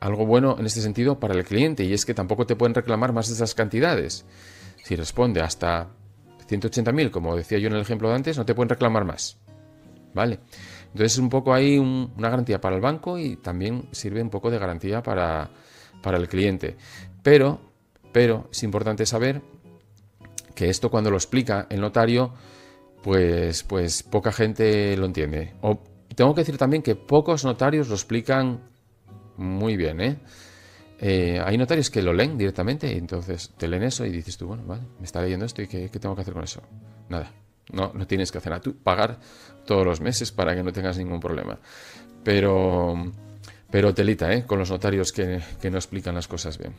algo bueno en este sentido para el cliente y es que tampoco te pueden reclamar más de esas cantidades. Si responde hasta 180.000, como decía yo en el ejemplo de antes, no te pueden reclamar más. ¿Vale? Entonces es un poco ahí una garantía para el banco y también sirve un poco de garantía para, para el cliente. Pero, pero es importante saber que esto cuando lo explica el notario, pues, pues poca gente lo entiende. O tengo que decir también que pocos notarios lo explican muy bien, ¿eh? Eh, hay notarios que lo leen directamente entonces te leen eso y dices tú, bueno, vale, me está leyendo esto y ¿qué, tengo que hacer con eso? Nada, no, no tienes que hacer nada. Tú pagar todos los meses para que no tengas ningún problema. Pero, pero telita, ¿eh? Con los notarios que, que no explican las cosas bien.